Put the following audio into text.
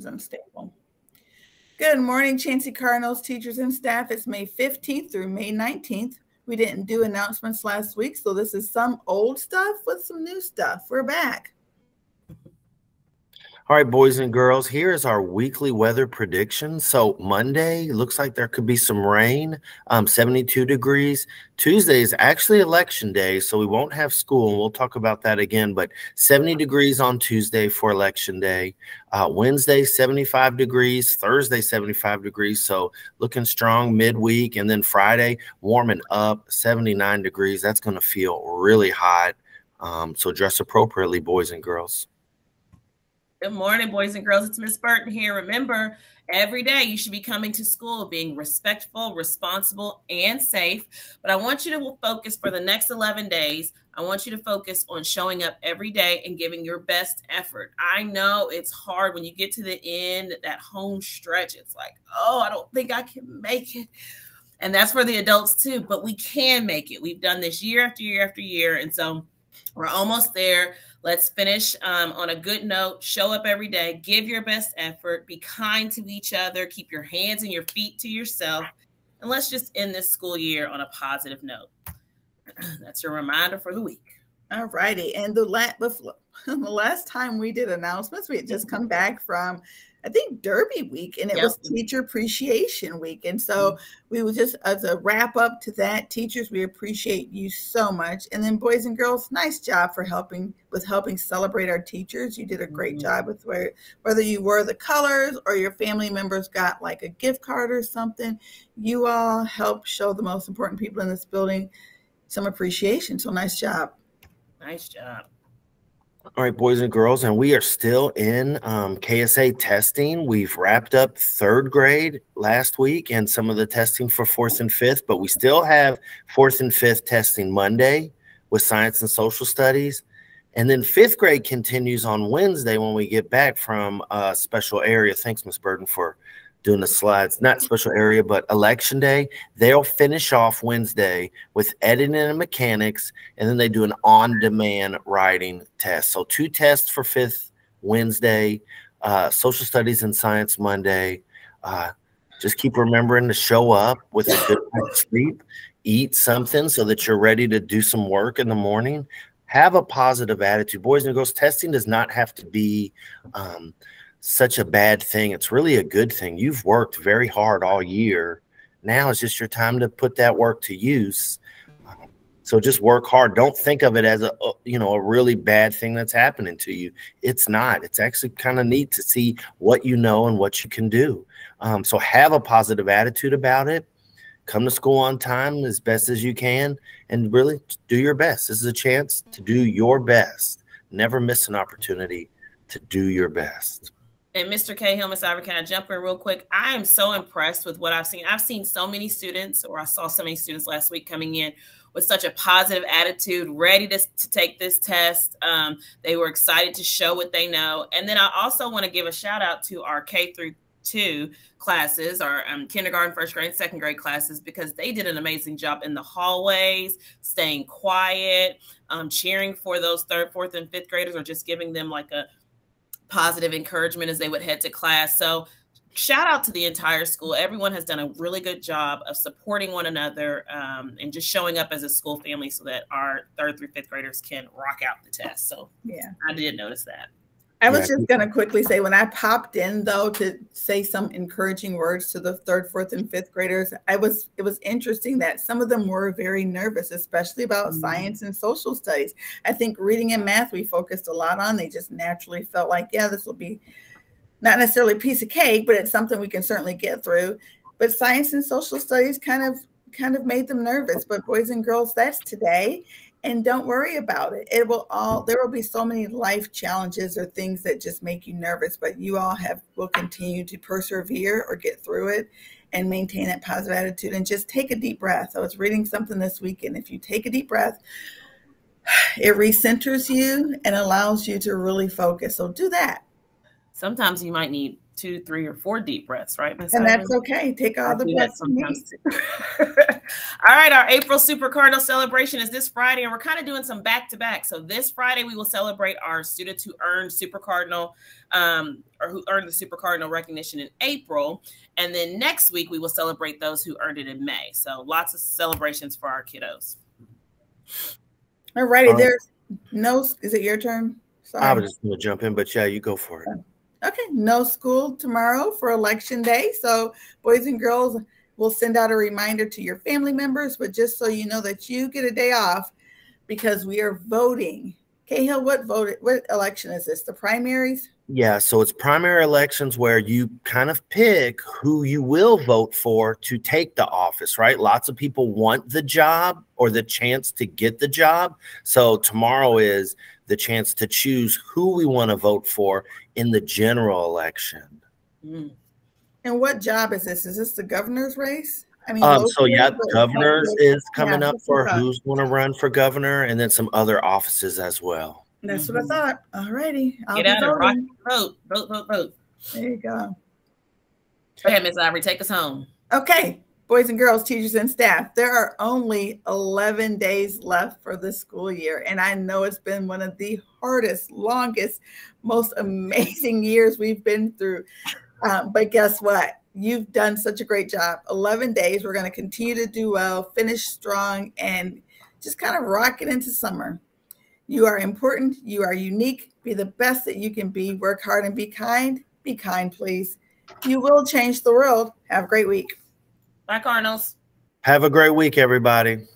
is unstable. Good morning, Chauncey Cardinals teachers and staff. It's May 15th through May 19th. We didn't do announcements last week, so this is some old stuff with some new stuff. We're back. All right, boys and girls, here is our weekly weather prediction. So Monday looks like there could be some rain, um, 72 degrees. Tuesday is actually election day, so we won't have school, and we'll talk about that again. But 70 degrees on Tuesday for election day. Uh, Wednesday, 75 degrees. Thursday, 75 degrees. So looking strong midweek, and then Friday warming up, 79 degrees. That's going to feel really hot. Um, so dress appropriately, boys and girls. Good morning, boys and girls. It's Miss Burton here. Remember, every day you should be coming to school being respectful, responsible, and safe. But I want you to focus for the next 11 days. I want you to focus on showing up every day and giving your best effort. I know it's hard when you get to the end, that home stretch. It's like, oh, I don't think I can make it. And that's for the adults too, but we can make it. We've done this year after year after year. And so we're almost there. Let's finish um, on a good note. Show up every day, give your best effort, be kind to each other, keep your hands and your feet to yourself, and let's just end this school year on a positive note. That's your reminder for the week. All righty. And the last, the last time we did announcements, we had just come back from I think Derby week, and it yep. was Teacher Appreciation Week. And so mm-hmm. we will just, as a wrap up to that, teachers, we appreciate you so much. And then, boys and girls, nice job for helping with helping celebrate our teachers. You did a great mm-hmm. job with where, whether you wore the colors or your family members got like a gift card or something. You all help show the most important people in this building some appreciation. So, nice job. Nice job. All right, boys and girls, and we are still in um, KSA testing. We've wrapped up third grade last week and some of the testing for fourth and fifth, but we still have fourth and fifth testing Monday with science and social studies. And then fifth grade continues on Wednesday when we get back from a special area. Thanks, Ms. Burton, for doing the slides, not special area, but election day. They'll finish off Wednesday with editing and mechanics, and then they do an on demand writing test. So, two tests for fifth Wednesday, uh, social studies and science Monday. Uh, just keep remembering to show up with a good night's sleep, eat something so that you're ready to do some work in the morning. Have a positive attitude. Boys and girls, testing does not have to be. Um, such a bad thing. It's really a good thing. You've worked very hard all year. Now it's just your time to put that work to use. So just work hard. Don't think of it as a you know a really bad thing that's happening to you. It's not. It's actually kind of neat to see what you know and what you can do. Um, so have a positive attitude about it. Come to school on time as best as you can, and really do your best. This is a chance to do your best. Never miss an opportunity to do your best and Mr. Cahill, Miss Ivory, can I jump in real quick? I am so impressed with what I've seen. I've seen so many students, or I saw so many students last week coming in with such a positive attitude, ready to, to take this test. Um, they were excited to show what they know. And then I also want to give a shout out to our K through two classes, our um, kindergarten, first grade, second grade classes, because they did an amazing job in the hallways, staying quiet, um, cheering for those third, fourth, and fifth graders, or just giving them like a positive encouragement as they would head to class. So, shout out to the entire school. Everyone has done a really good job of supporting one another um, and just showing up as a school family so that our third through fifth graders can rock out the test. So, yeah, I did notice that. I was just going to quickly say when I popped in though to say some encouraging words to the third, fourth, and fifth graders, I was it was interesting that some of them were very nervous, especially about mm-hmm. science and social studies. I think reading and math we focused a lot on. They just naturally felt like, yeah, this will be not necessarily a piece of cake, but it's something we can certainly get through. But science and social studies kind of kind of made them nervous. But boys and girls, that's today and don't worry about it. It will all mm. there will be so many life challenges or things that just make you nervous, but you all have will continue to persevere or get through it and maintain that positive attitude and just take a deep breath. I was reading something this week, and if you take a deep breath, it recenters you and allows you to really focus. So do that. Sometimes you might need two, three, or four deep breaths, right? Ms. And that's okay. Take all I the breaths sometimes. all right, our April Super Cardinal celebration is this Friday, and we're kind of doing some back to back. So this Friday we will celebrate our students who earned Super Cardinal um, or who earned the Super Cardinal recognition in April, and then next week we will celebrate those who earned it in May. So lots of celebrations for our kiddos. All righty, there's no. Is it your turn? Sorry. I was just going to jump in, but yeah, you go for it. No school tomorrow for election day. So, boys and girls, we'll send out a reminder to your family members, but just so you know that you get a day off because we are voting. Cahill, what vote? What election is this? The primaries? Yeah, so it's primary elections where you kind of pick who you will vote for to take the office, right? Lots of people want the job or the chance to get the job. So tomorrow is the chance to choose who we want to vote for in the general election. Mm. And what job is this? Is this the governor's race? I mean, um, so yeah, governor is coming yeah, up for who's going to run for governor, and then some other offices as well. That's mm-hmm. what I thought. All righty, get out and rock, vote, vote, vote, vote. There you go. Okay, Miss Ivory, take us home. Okay, boys and girls, teachers and staff, there are only 11 days left for the school year. And I know it's been one of the hardest, longest, most amazing years we've been through. Um, but guess what? You've done such a great job. 11 days. We're going to continue to do well, finish strong, and just kind of rock it into summer. You are important. You are unique. Be the best that you can be. Work hard and be kind. Be kind, please. You will change the world. Have a great week. Bye, Cardinals. Have a great week, everybody.